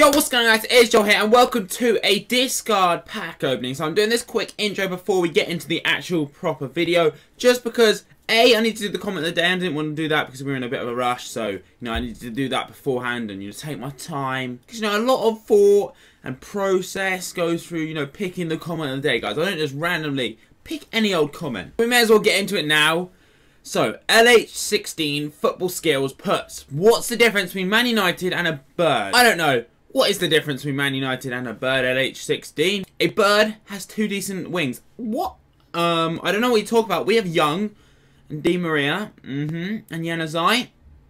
Yo, what's going on guys? It's Joel here and welcome to a discard pack opening. So I'm doing this quick intro before we get into the actual proper video. Just because, A, I need to do the comment of the day. I didn't want to do that because we were in a bit of a rush. So, you know, I needed to do that beforehand and, you know, take my time. Because, you know, a lot of thought and process goes through, you know, picking the comment of the day, guys. I don't just randomly pick any old comment. We may as well get into it now. So, LH16 football skills puts. What's the difference between Man United and a bird? I don't know. What is the difference between Man United and a bird LH16? A bird has two decent wings. What? Um, I don't know what you talk about. We have Young and Di Maria. Mm-hmm. And Januzaj.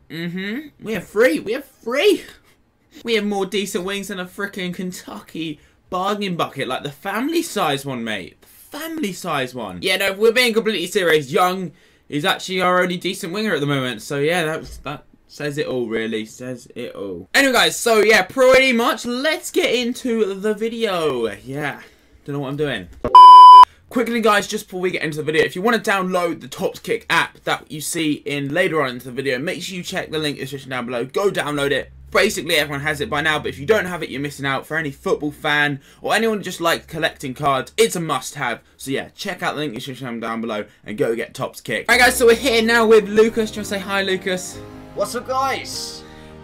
Mm-hmm. We have three. We have three. We have more decent wings than a freaking Kentucky bargain bucket, like the family size one, mate. Family size one. Yeah, no, we're being completely serious. Young is actually our only decent winger at the moment. So yeah, that's that says it all really. Says it all. Anyway guys, so yeah, pretty much let's get into the video. Yeah. Don't know what I'm doing. Quickly guys, just before we get into the video, if you want to download the Topps Kick app that you see in later on into the video, make sure you check the link in the description down below. Go download it. Basically, everyone has it by now, but if you don't have it, you're missing out. For any football fan or anyone who just likes collecting cards, it's a must-have. So yeah, check out the link in the description down below and go get Topps Kick. Alright guys, so we're here now with Lukas. Just say hi, Lukas. What's up, guys?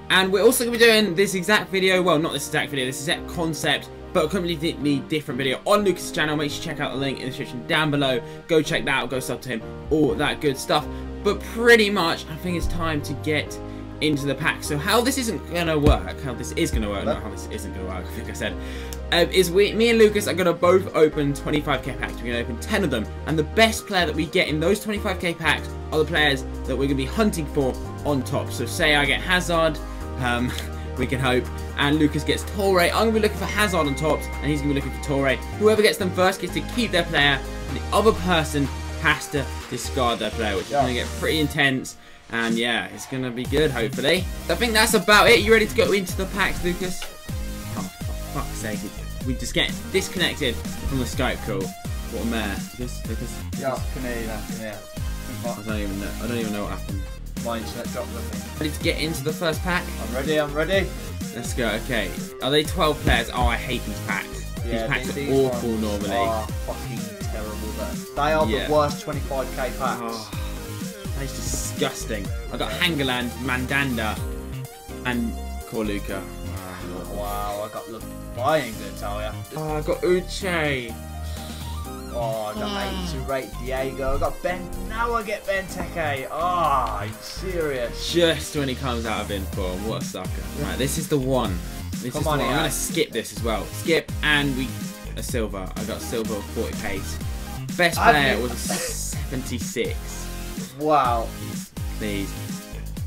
And we're also going to be doing this exact video, well, not this exact video, this exact concept, but a completely different video on Lukas' channel. Make sure you check out the link in the description down below. Go check that out, go sub to him, all that good stuff. But pretty much, I think it's time to get into the pack. So how this isn't going to work, how this is going to work, not how this isn't going to work, I think I said, uh, is we, me and Lukas are going to both open 25k packs. We're going to open 10 of them. And the best player that we get in those 25k packs are the players that we're going to be hunting for on top. So say I get Hazard, um, we can hope, and Lukas gets Torre. I'm going to be looking for Hazard on Topps, and he's going to be looking for Torre. Whoever gets them first gets to keep their player, and the other person has to discard their player, which is going to get pretty intense. And yeah, it's going to be good, hopefully. I think that's about it. You ready to go into the packs, Lukas? Fuck's sake. We just get disconnected from the Skype call. What a mare. Lukas, Lukas. Yeah, come here, come here. I don't even know. I don't even know what happened. My internet dropped with Ready to get into the first pack? I'm ready, I'm ready. Let's go, okay. Are they 12 players? Oh, I hate these packs. Yeah, these packs these, are awful normally. Are fucking terrible though. They are yeah. the worst 25k packs. Oh, that is disgusting. I got Hangeland, Mandanda, and Corluka. Wow, I got the buying good, tell ya. Oh, I got Uche. Oh, I got oh. to rate Diego. I got Ben. Now I get Benteke. Oh, are you serious? Just when he comes out of inform. What a sucker. Right, this is the one. This Come is on, the one. I'm going to skip this as well. Skip and we a silver. I got silver 40 pace. Best player was 76. Wow. Please.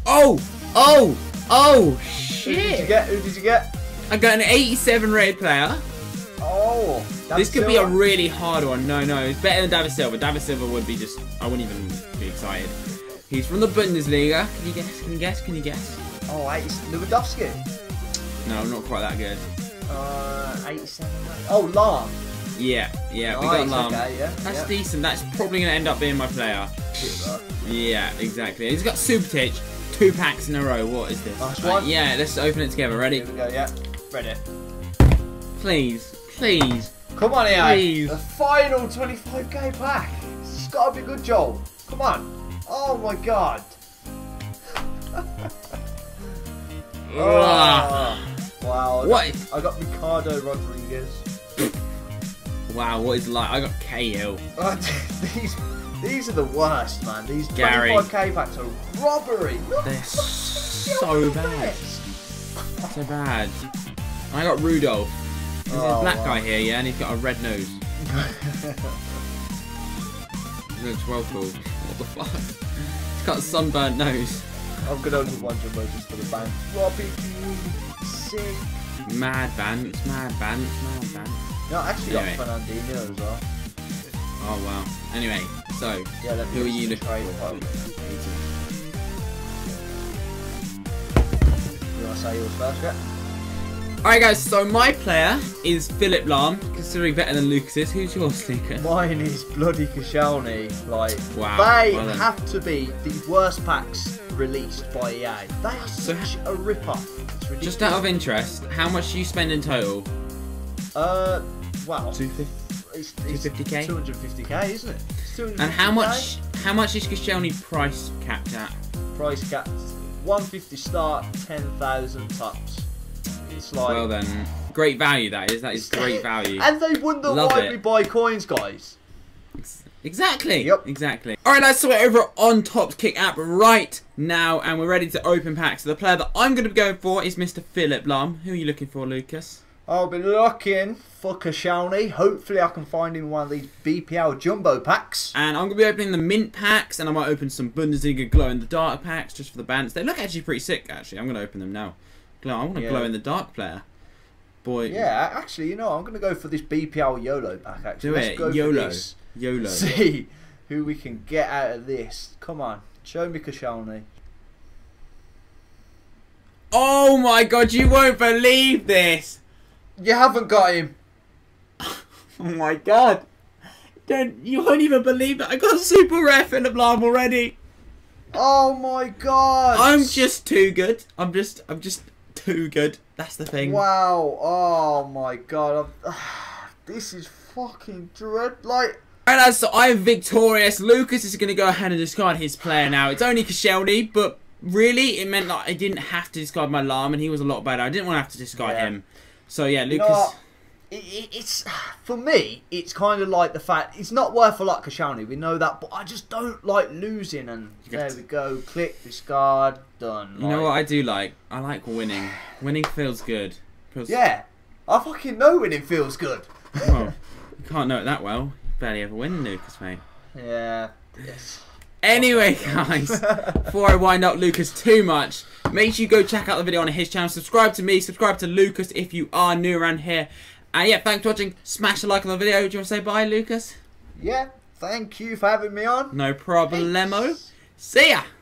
Oh! Oh! Oh! Shit! Who did you get? Who did you get? I got an 87 rated player. Oh, this could Silva. be a really hard one. No, no, it's better than David Silva. David Silva would be just, I wouldn't even be excited. He's from the Bundesliga. Can you guess? Can you guess? Can you guess? Oh, it's Lewandowski. No, not quite that good. Uh, 87. Oh, Lahm. Yeah, yeah, we got Lahm. Okay, yeah, That's yeah. decent. That's probably going to end up being my player. Yeah, exactly. He's got Subotic, two packs in a row. What is this? Nice right, yeah, let's open it together. Ready? Here we go, yeah. Ready. Please. Please. Come on, EA. Please. The final 25k pack. This has got to be good, Joel. Come on. Oh my god. oh, wow. I what? Got, I got Ricardo Rodriguez. wow, what is like? I got KO. Oh, these, these are the worst, man. These Gary. 25k packs are robbery. They're so bad. so bad. I got Rudolph. There's oh, a black wow. guy here, yeah, and he's got a red nose. he looks well cool. What the fuck? He's got a sunburnt nose. I'm gonna only one emojis for the band. Robbie sick. Mad band, it's mad band, it's mad band. No, actually anyway. got Fernandinho as well. Oh wow. Anyway, so yeah, who are you looking for? You wanna say yours first, yeah? Alright guys, so my player is Philipp Lahm, considering better than Lukas's. Who's yours, Lukas? Mine is bloody Koscielny. Like, Wow, they well have to be the worst packs released by EA. They are So- such a rip-off. Just out of interest, how much do you spend in total? Uh, well, 250. it's, it's 250k? 250k, isn't it? It's 250k. And how much how much is Koscielny price capped at? Price capped 150 start, 10,000 tops. It's like. Well then, great value that is. That is great value. And they wonder Love why it. we buy coins, guys. Exactly. Yep. Exactly. All right, lads. So we're over on Topps Kick app right now, and we're ready to open packs. So the player that I'm going to be going for is Mr. Philipp Lahm. Who are you looking for, Lukas? I'll be looking for Koscielny. Hopefully, I can find him one of these BPL jumbo packs. And I'm going to be opening the mint packs, and I might open some Bundesliga glow in the dark packs just for the bands. They look actually pretty sick. Actually, I'm going to open them now. Glow. I want a Yeah. glow in the dark player. Boy. Yeah, actually, you know, I'm going to go for this BPL YOLO pack. Actually, Do Let's it. go YOLO. YOLO. See who we can get out of this. Come on, show me Koscielny. Oh my god, you won't believe this. You haven't got him. Oh my god. Don't, you won't even believe it. I got super rare Philipp Lahm already. Oh my god. I'm just too good. I'm just, I'm just too good. That's the thing. Wow. Oh my god. I'm, this is fucking dread. Like. And as I'm victorious. Lukas is going to go ahead and discard his player now. It's only Koscielny, but really it meant that I didn't have to discard my Lahm and he was a lot better. I didn't want to have to discard Yeah. him. So yeah, You know Lukas... It, it, it's for me. It's kind of like the fact it's not worth a lot, Koscielny. We know that, but I just don't like losing. And there we go. Click discard. Done. You know what I do like? I like winning. Winning feels good. Feels, Yeah, I fucking know winning feels good. Well, you can't know it that well. You barely ever win, Lukas, mate. Yeah. Yes. Anyway, guys, before I wind up Lukas too much, make sure you go check out the video on his channel. Subscribe to me, subscribe to Lukas if you are new around here. And yeah, thanks for watching. Smash a like on the video. Do you want to say bye, Lukas? Yeah. Thank you for having me on. No problemo. Thanks. See ya!